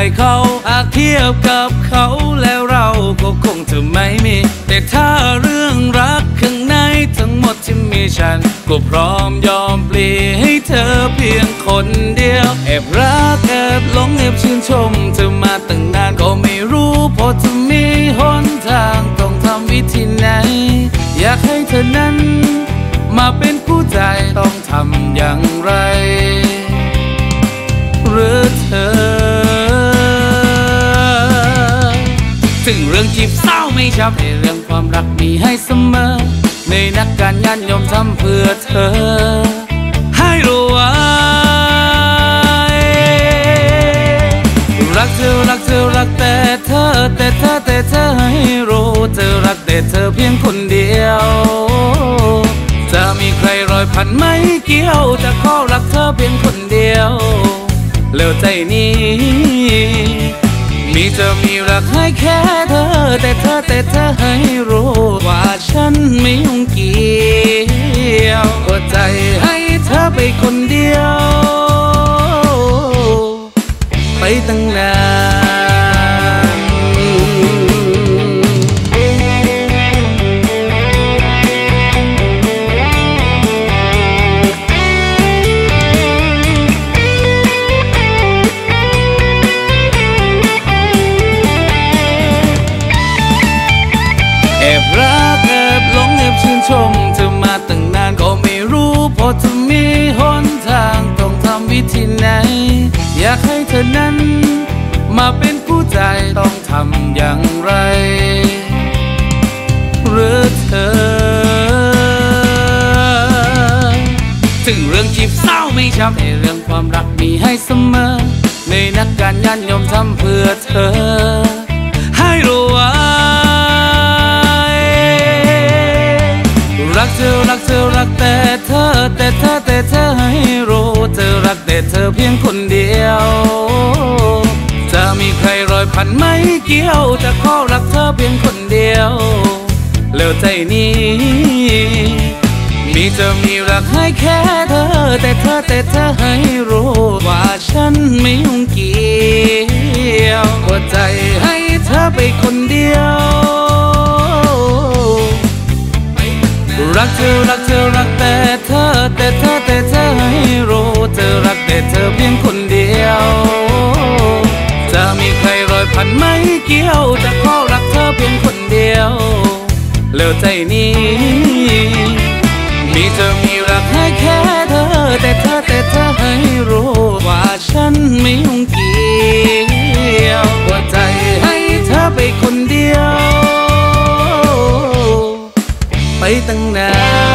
เทียบกับเขาแล้วเราก็คงจะไม่มี แต่ถ้าเรื่องรักข้างในทั้งหมดที่มีฉัน ก็พร้อมยอมเปลี่ยนให้เธอเพียงคนเดียว แอบรักแอบหลงแอบชื่นชมเธอมาตั้งนานก็ไม่รู้พอจะมีหนทางต้องทำวิธีไหน อยากให้เธอนั้น มาเป็นผู้ใจต้องทำอย่างไร หรือเธอ รื่องจีบเศร้าไม่ชอบในเรื่องความรักมีให้เสมอ ในนักการงานยอมทำเพื่อเธอ ให้รู้ไว้รักเธอรักเธอรักแต่เธอแต่เธอแต่เธอให้รู้เธอรักแต่เธอเพียงคนเดียว จะมีใครรอยพันไม่เกี่ยวจะขอรักเธอเพียงคนเดียวแล้วใจนี้ มีเธอมีรักให้แค่เธอ แต่เธอแต่เธอให้รู้ว่าฉันไม่ยุ่งเกี่ยวก็ใจให้เธอไปคนเดียว ไปตั้งนาน บรักแอบหลงแอบชื่นชมเธอมาตั้งนานก็ไม่รู้พอจะมีหนทางต้องทำวิธีไหน อยากให้เธอนั้น มาเป็นผู้ใจต้องทำอย่างไรหรือเธอ ถึงเรื่องจีบเศร้าไม่ชอบในเรื่องความรักมีให้เสมอ ในนักการงานยอมทำเพื่อเธอันไม่เกี่ยวจะขอรักเธอเพียงคนเดียวแล้วใจนี้ มีเธอมีรักให้แค่เธอ แต่เธอแต่เธอให้รู้ว่าฉันไม่ยุ่งเกี่ยวหัวใจให้เธอไปคนเดียว รักเธอรักเธอรักแต่เธอแต่เธอแต่เธอให้รู้เธอรักแต่เธอเพียงคนเดียว เกี่ยวจะขอรักเธอเพียงคนเดียวเลิวใจนี้ มีเธอมีรักให้แค่เธอ แต่เธอแต่เธอให้รู้ว่าฉันไม่ยุ่งเกี่ยวหัวใจให้เธอไปคนเดียว ไปตั้งนาน